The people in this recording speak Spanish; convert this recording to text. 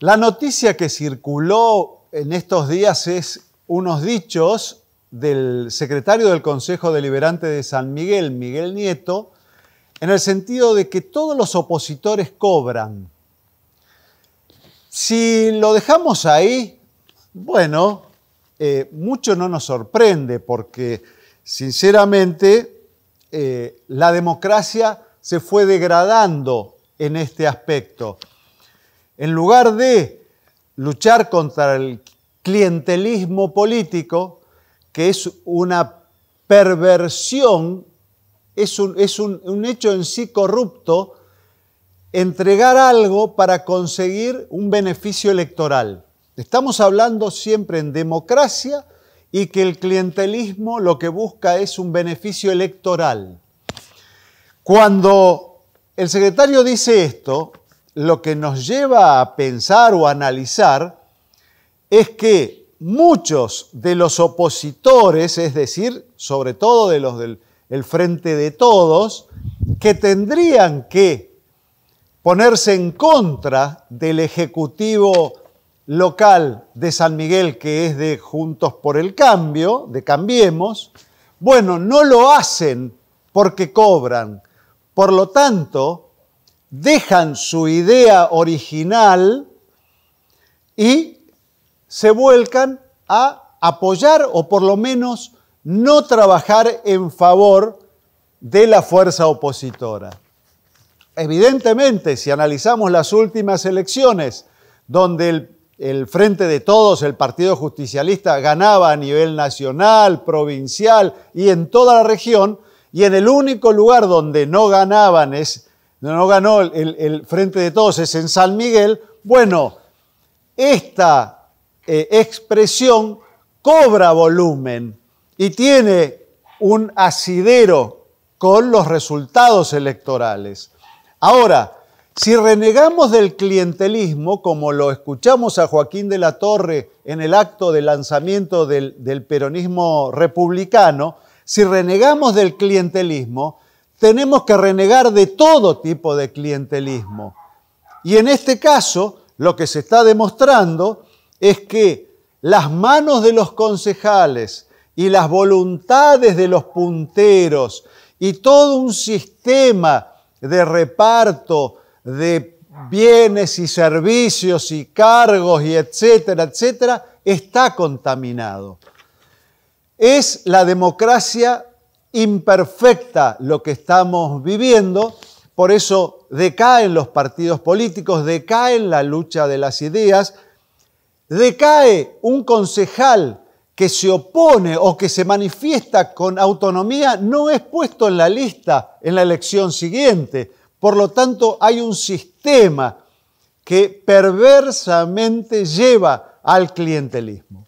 La noticia que circuló en estos días es unos dichos del secretario del Consejo Deliberante de San Miguel, Miguel Nieto, en el sentido de que todos los opositores cobran. Si lo dejamos ahí, bueno, eh, mucho no nos sorprende porque sinceramente eh, la democracia se fue degradando en este aspecto. En lugar de luchar contra el clientelismo político, que es una perversión, es un, es un hecho en sí corrupto, entregar algo para conseguir un beneficio electoral. Estamos hablando siempre en democracia y que el clientelismo lo que busca es un beneficio electoral. Cuando el secretario dice esto, lo que nos lleva a pensar o analizar es que muchos de los opositores, es decir, sobre todo de los del Frente de Todos, que tendrían que ponerse en contra del Ejecutivo local de San Miguel, que es de Juntos por el Cambio, de Cambiemos, bueno, no lo hacen porque cobran. Por lo tanto, dejan su idea original y se vuelcan a apoyar o por lo menos no trabajar en favor de la fuerza opositora. Evidentemente, si analizamos las últimas elecciones, donde el, Frente de Todos, el Partido Justicialista, ganaba a nivel nacional, provincial y en toda la región, y en el único lugar donde no ganaban es no ganó el, Frente de Todos, es en San Miguel, bueno, esta eh, expresión cobra volumen y tiene un asidero con los resultados electorales. Ahora, si renegamos del clientelismo, como lo escuchamos a Joaquín de la Torre en el acto de lanzamiento del peronismo republicano, si renegamos del clientelismo, tenemos que renegar de todo tipo de clientelismo. Y en este caso, lo que se está demostrando es que las manos de los concejales y las voluntades de los punteros y todo un sistema de reparto de bienes y servicios y cargos y etcétera, etcétera, está contaminado. Es la democracia imperfecta lo que estamos viviendo, por eso decaen los partidos políticos, decae la lucha de las ideas, decae un concejal que se opone o que se manifiesta con autonomía, no es puesto en la lista en la elección siguiente. Por lo tanto, hay un sistema que perversamente lleva al clientelismo.